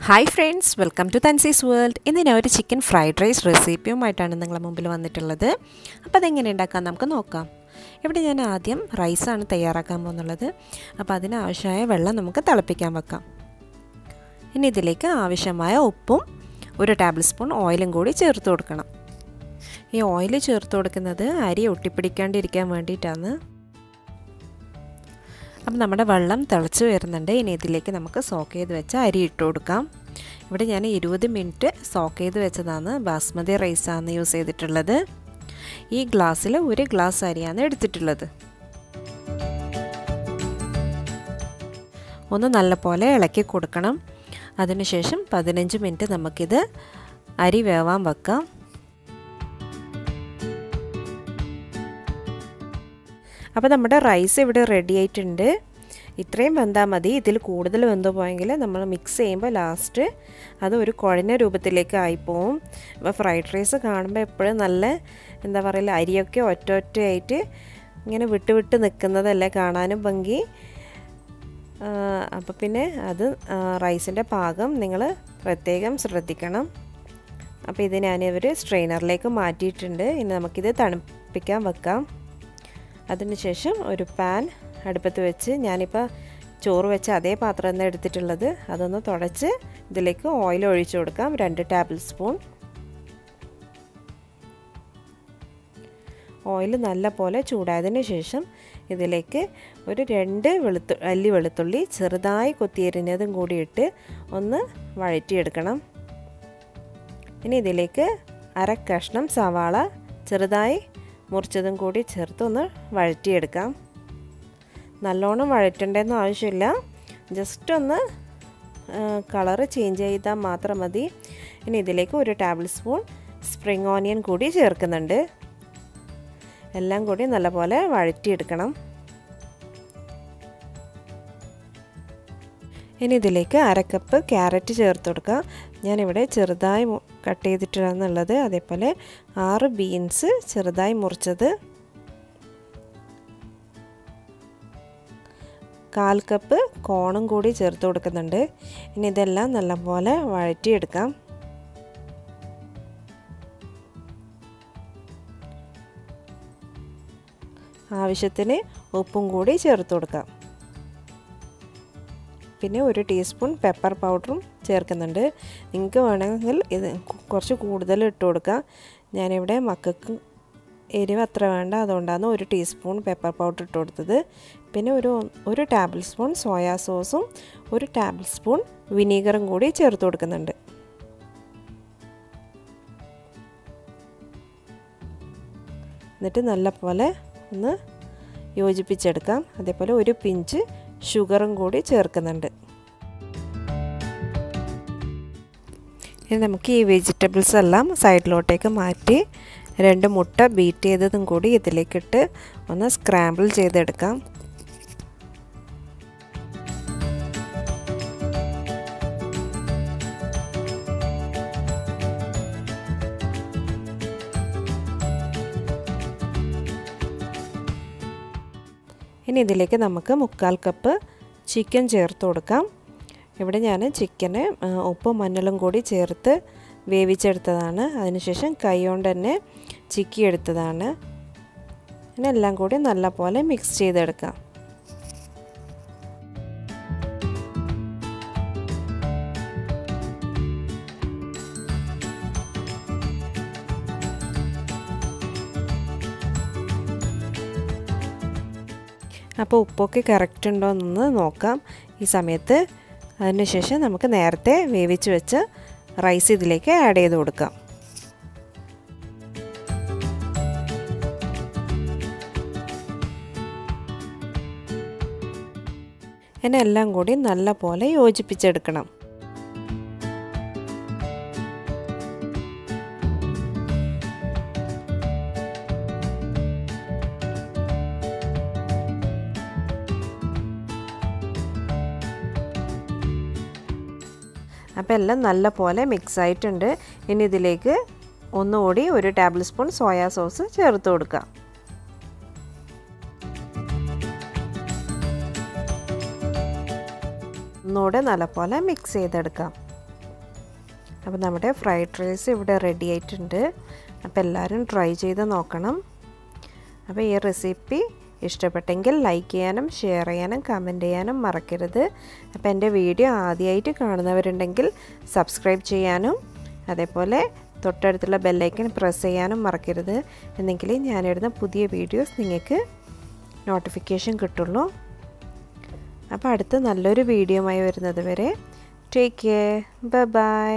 Hi friends welcome to Thansees world ഇന്ന് ഞാൻ ഒരു ചിക്കൻ ഫ്രൈഡ് റൈസ് റെസിപ്പിയുമായിട്ടാണ് നിങ്ങളുടെ മുമ്പിൽ വന്നിട്ടുള്ളത്. അപ്പോൾ അതെങ്ങനെ ഉണ്ടാക്കാൻ നമുക്ക് നോക്കാം. ഇവിടെ ഞാൻ ആദ്യം റൈസാണ് തയ്യാറാക്കാൻ പോകുന്നുള്ളത്. അപ്പോൾ അതിനാവശ്യമായ വെള്ളം നമുക്ക് തിളപ്പിക്കാൻ വെക്കാം. ഇനി ഇതിലേക്ക് ആവശ്യമായ ഉപ്പും ഒരു ടേബിൾ സ്പൂൺ ഓയിലും കൂടി ചേർത്ത് കൊടുക്കണം. ഈ ഓയിൽ ചേർത്ത് കൊടുക്കുന്നത് അരി ഒട്ടിപ്പിടിക്കാണ്ടിരിക്കാൻ വേണ്ടിയിട്ടാണ്. അപ്പം നമ്മുടെ വെള്ളം തിളച്ച് വരുന്നുണ്ട്. ഇനി ഇതിലേക്ക് നമുക്ക് സോക്ക് ചെയ്ത് വെച്ച അരി ഇട്ട് കൊടുക്കാം. ഇവിടെ ഞാൻ ഇരുപത് മിനിറ്റ് സോക്ക് ചെയ്ത് വെച്ചതാണ്. ബാസ്മതി റൈസാണ് യൂസ് ചെയ്തിട്ടുള്ളത്. ഈ ഗ്ലാസ്സിൽ ഒരു ഗ്ലാസ് അരിയാണ് എടുത്തിട്ടുള്ളത്. ഒന്ന് നല്ലപോലെ ഇളക്കി കൊടുക്കണം. അതിനുശേഷം പതിനഞ്ച് മിനിറ്റ് നമുക്കിത് അരി വേവാൻ വെക്കാം. അപ്പോൾ നമ്മുടെ റൈസ് ഇവിടെ റെഡി ആയിട്ടുണ്ട്. ഇത്രയും വെന്താൽ മതി. ഇതിൽ കൂടുതൽ വെന്തു പോയെങ്കിൽ നമ്മൾ മിക്സ് ചെയ്യുമ്പോൾ ലാസ്റ്റ് അത് ഒരു കുഴഞ്ഞ രൂപത്തിലേക്ക് ആയിപ്പോവും. അപ്പോൾ ഫ്രൈഡ് റൈസ് കാണുമ്പോൾ എപ്പോഴും നല്ല എന്താ പറയുക അരിയൊക്കെ ഒറ്റ ഒറ്റയായിട്ട് ഇങ്ങനെ വിട്ട് വിട്ട് നിൽക്കുന്നതല്ലേ കാണാനും ഭംഗി. അപ്പോൾ പിന്നെ അത് റൈസിന്റെ പാകം നിങ്ങൾ പ്രത്യേകം ശ്രദ്ധിക്കണം. അപ്പോൾ ഇത് ഞാനിവർ സ്ട്രെയിനറിലേക്ക് മാറ്റിയിട്ടുണ്ട്. ഇനി നമുക്കിത് തണുപ്പിക്കാൻ വെക്കാം. അതിനുശേഷം ഒരു പാൻ അടുപ്പത്ത് വെച്ച് ഞാനിപ്പോൾ ചോറ് വെച്ച അതേ പാത്രം തന്നെ എടുത്തിട്ടുള്ളത്. അതൊന്ന് തുടച്ച് ഇതിലേക്ക് ഓയിൽ ഒഴിച്ചു കൊടുക്കാം. രണ്ട് ടേബിൾ സ്പൂൺ ഓയിൽ നല്ല പോലെ ചൂടായതിന് ശേഷം ഇതിലേക്ക് ഒരു രണ്ട് വെളുത്തു അല്ലി വെളുത്തുള്ളി ചെറുതായി കൊത്തിയരിഞ്ഞതും കൂടി ഇട്ട് ഒന്ന് വഴറ്റിയെടുക്കണം. ഇനി ഇതിലേക്ക് അര കഷ്ണം സവാള ചെറുതായി മുറിച്ചതും കൂടി ചേർത്തൊന്ന് വഴറ്റിയെടുക്കാം. നല്ലോണം വഴറ്റേണ്ടതെന്നും ആവശ്യമില്ല. ജസ്റ്റ് ഒന്ന് കളറ് ചേഞ്ച് ചെയ്താൽ മാത്രം മതി. ഇനി ഇതിലേക്ക് ഒരു ടേബിൾ സ്പൂൺ സ്പ്രിങ് ഓനിയൻ കൂടി ചേർക്കുന്നുണ്ട്. എല്ലാം കൂടി നല്ലപോലെ വഴറ്റിയെടുക്കണം. ഇനി ഇതിലേക്ക് അരക്കപ്പ് ക്യാരറ്റ് ചേർത്ത് കൊടുക്കുക. ഞാനിവിടെ ചെറുതായി കട്ട് ചെയ്തിട്ടാണെന്നുള്ളത് അതേപോലെ ആറ് ബീൻസ് ചെറുതായി മുറിച്ചത്. കാൽ കപ്പ് കോണും കൂടി ചേർത്ത് കൊടുക്കുന്നുണ്ട്. ഇനി ഇതെല്ലാം നല്ലപോലെ വഴറ്റിയെടുക്കാം. ആവശ്യത്തിന് ഉപ്പും കൂടി ചേർത്ത് കൊടുക്കാം. പിന്നെ ഒരു ടീസ്പൂൺ പെപ്പർ പൗഡറും ചേർക്കുന്നുണ്ട്. നിങ്ങൾക്ക് വേണമെങ്കിൽ ഇത് കുറച്ച് കൂടുതൽ ഇട്ട് കൊടുക്കാം. ഞാനിവിടെ മക്കൾക്ക് എരിവ് അത്ര വേണ്ട അതുകൊണ്ടാണ് ഒരു ടീസ്പൂൺ പെപ്പർ പൗഡർ ഇട്ട് കൊടുത്തത്. പിന്നെ ഒരു ഒരു ടേബിൾ സ്പൂൺ സോയാ സോസും ഒരു ടേബിൾ സ്പൂൺ വിനീഗറും കൂടി ചേർത്ത് കൊടുക്കുന്നുണ്ട്. എന്നിട്ട് നല്ല പോലെ ഒന്ന് യോജിപ്പിച്ചെടുക്കാം. അതേപോലെ ഒരു പിഞ്ച് ഷുഗറും കൂടി ചേർക്കുന്നുണ്ട്. ഇനി നമുക്ക് ഈ വെജിറ്റബിൾസ് എല്ലാം സൈഡിലോട്ടേക്ക് മാറ്റി രണ്ട് മുട്ട ബീറ്റ് ചെയ്തതും കൂടി ഇതിലേക്കിട്ട് ഒന്ന് സ്ക്രാമ്പിൾ ചെയ്തെടുക്കാം. ഇനി ഇതിലേക്ക് നമുക്ക് മുക്കാൽ കപ്പ് ചിക്കൻ ചേർത്ത് കൊടുക്കാം. ഇവിടെ ഞാൻ ചിക്കന് ഉപ്പും മഞ്ഞളും കൂടി ചേർത്ത് വേവിച്ചെടുത്തതാണ്. അതിനുശേഷം കൈ കൊണ്ട് തന്നെ ചിക്കി എടുത്തതാണ് ഇനി എല്ലാം കൂടി നല്ലപോലെ മിക്സ് ചെയ്തെടുക്കാം. അപ്പോൾ ഉപ്പൊക്കെ കറക്റ്റ് ഉണ്ടോ എന്നൊന്ന് നോക്കാം. ഈ സമയത്ത് അതിനുശേഷം നമുക്ക് നേരത്തെ വേവിച്ച് വെച്ച് റൈസ് ഇതിലേക്ക് ആഡ് ചെയ്ത് കൊടുക്കാം. എന്നെ എല്ലാം കൂടി നല്ല പോലെ യോജിപ്പിച്ചെടുക്കണം. അപ്പോൾ എല്ലാം നല്ല പോലെ മിക്സ് ആയിട്ടുണ്ട്. ഇനി ഇതിലേക്ക് ഒന്നുകൂടി ഒരു ടേബിൾ സ്പൂൺ സോയാ സോസ് ചേർത്ത് കൊടുക്കാം. ഒന്നുകൂടെ നല്ലപോലെ മിക്സ് ചെയ്തെടുക്കാം. അപ്പോൾ നമ്മുടെ ഫ്രൈഡ് റൈസ് ഇവിടെ റെഡി ആയിട്ടുണ്ട്. അപ്പോൾ എല്ലാവരും ട്രൈ ചെയ്ത് നോക്കണം. അപ്പോൾ ഈ റെസിപ്പി ഇഷ്ടപ്പെട്ടെങ്കിൽ ലൈക്ക് ചെയ്യാനും ഷെയർ ചെയ്യാനും കമന്റ് ചെയ്യാനും മറക്കരുത്. അപ്പോൾ എന്റെ വീഡിയോ ആദ്യമായിട്ട് കാണുന്നവരുണ്ടെങ്കിൽ സബ്സ്ക്രൈബ് ചെയ്യാനും അതേപോലെ തൊട്ടടുത്തുള്ള ബെല്ലൈക്കൺ പ്രസ് ചെയ്യാനും മറക്കരുത്. എന്നെങ്കിൽ ഞാനിടുന്ന പുതിയ വീഡിയോസ് നിങ്ങൾക്ക് നോട്ടിഫിക്കേഷൻ കിട്ടുള്ളൂ. അപ്പോൾ അടുത്ത നല്ലൊരു വീഡിയോയുമായി വരുന്നത് വരെ ടേക്ക് കെയർ ബൈ ബൈ